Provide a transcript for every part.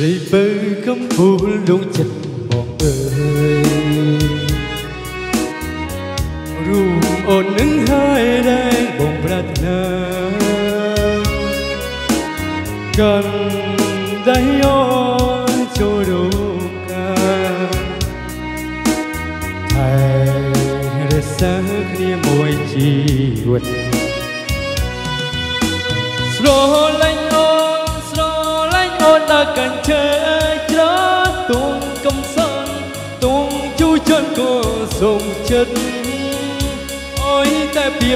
រីបើកំពូលដួងចិត្តបងអើយរូបអូននឹងហើយដែលបងប្រាថ្នាកាន់ដៃអូនចូលរូបកាថែរក្សាគ្នាមួយជីវិតស្រឡាញ់អូនស្រឡា ញ់អូនដល់កាន់ជើច្រទុំកំសន់ទុំជួជន់ក៏សូមចិត្តអើយតែពី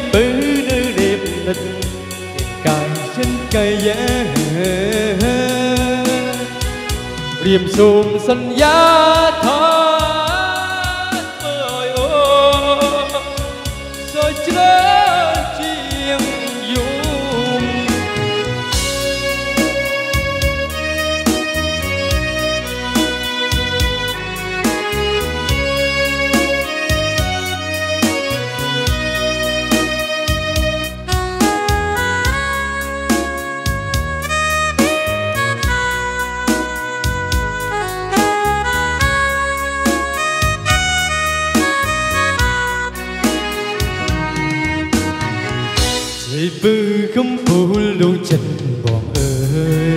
ពើកំពូលដួងចិត្តបងអើ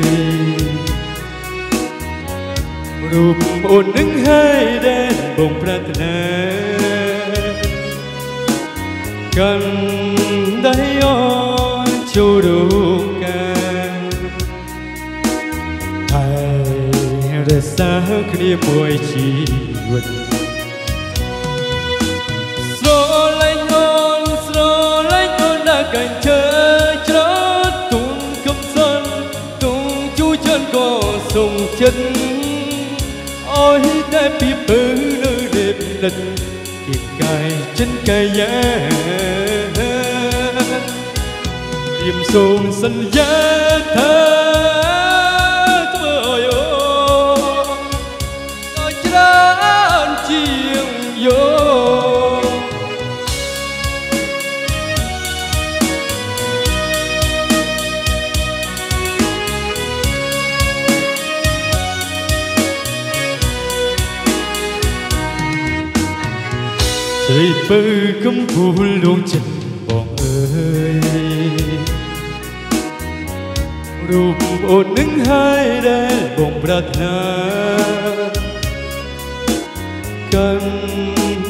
យរូបអូននឹងហើយដែលបងប្រាថ្នាកាន់ដៃអូនចូលរូបកាហើយរសាគ្នាមួយជីវិត យតែពីពើនៅរៀបលិ រីពើកំពូលដួងចិត្តបងអើយរូបអូននឹងហើយដែលបងប្រាថ្នាកាន់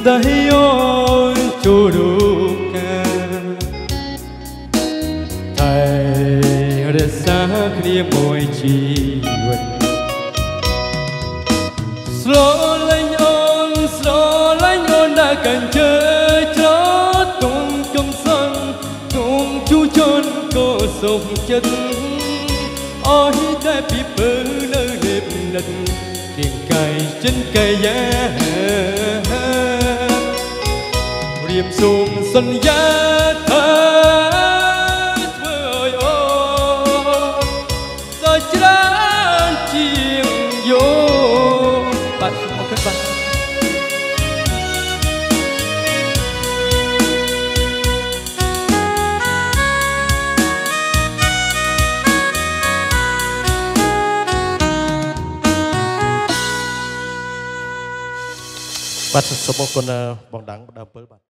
ដៃអូនចូលរូបកាតែរក្សាគ្នាមួយជីវិតស្ក៏សុខចិត្តអើយតែពីពើនៅលេបលិតជាងកាយចិនកាយយ៉ារៀបសូមសន្យា បាទសូមអរគុណបងដាំងដើមពិលបាទ